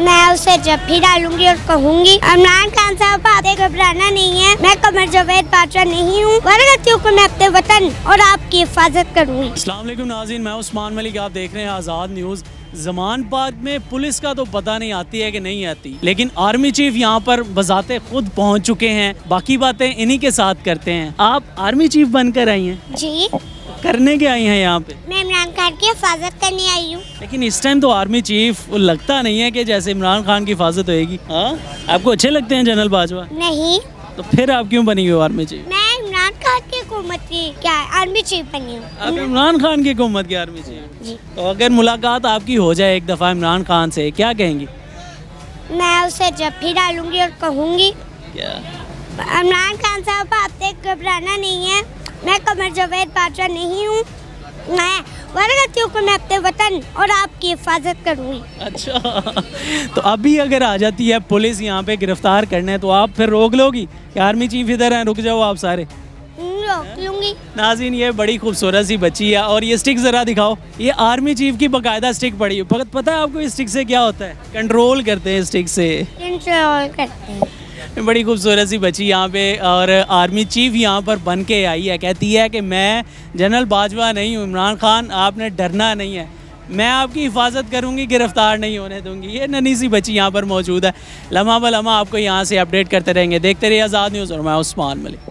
मैं उसे जब भी डालूँगी और कहूँगी इमरान खान साहब आपसे घबराना नहीं है। मैं कमर जवेद बादशाह नहीं हूँ। वरगतियों को मैं अपने वतन और आपकी हिफाजत करूँगी। असलम नाजीन मैं उस्मान मलिक आप देख रहे हैं आज़ाद न्यूज़। जमान पार्क में पुलिस का तो पता नहीं आती है कि नहीं आती लेकिन आर्मी चीफ यहाँ पर बजाते खुद पहुँच चुके हैं। बाकी बातें इन्हीं के साथ करते हैं। आप आर्मी चीफ बनकर आई हैं? जी। करने के आई हैं यहाँ पे? इमरान की हिफाजत करने आई हूँ। लेकिन इस टाइम तो आर्मी चीफ लगता नहीं है कि जैसे इमरान खान की हिफाजत होएगी। हाँ? आपको अच्छे लगते हैं जनरल बाजवा? नहीं। तो फिर आप क्यों बनी हुई आर्मी चीफ मैं इमरान खान की हुकूमत की क्या आर्मी चीफ बनी हूँ। आप इमरान खान की हुकूमत की आर्मी चीफ जी। तो अगर मुलाकात आपकी हो जाए एक दफ़ा इमरान खान से क्या कहेंगी? मैं उसे जब भी डालूँगी और कहूँगी क्या? इमरान खान साहब आपसे घबराना नहीं है। मैं कमर जवेद बादशाह नहीं हूँ। मैं वरगतियों को मैं अपने वतन और आपकी हिफाजत करूँगी। अच्छा। तो अभी अगर आ जाती है पुलिस यहाँ पे गिरफ़्तार करने तो आप फिर रोक लोगी? कि आर्मी चीफ इधर हैं रुक जाओ आप सारे। रोक लूँगी। नाजिन ये बड़ी खूबसूरत सी बच्ची है और ये स्टिक ज़रा दिखाओ। ये आर्मी चीफ की बकायदा स्टिक पड़ी है। पता है आपको इस स्टिक से क्या होता है? कंट्रोल करते हैं स्टिक से। कंट्रोल करते हैं। बड़ी खूबसूरत सी बची यहाँ पे और आर्मी चीफ यहाँ पर बन के आई है। कहती है कि मैं जनरल बाजवा नहीं हूँ, इमरान खान, आपने डरना नहीं है। मैं आपकी हिफाजत करूँगी, गिरफ़्तार नहीं होने दूँगी। ये ननी सी बच्ची यहाँ पर मौजूद है। लम्हा ब आपको यहाँ से अपडेट करते रहेंगे। देखते रहिए आज़ाद न्यूज़ और मैं उस्मान मलिक।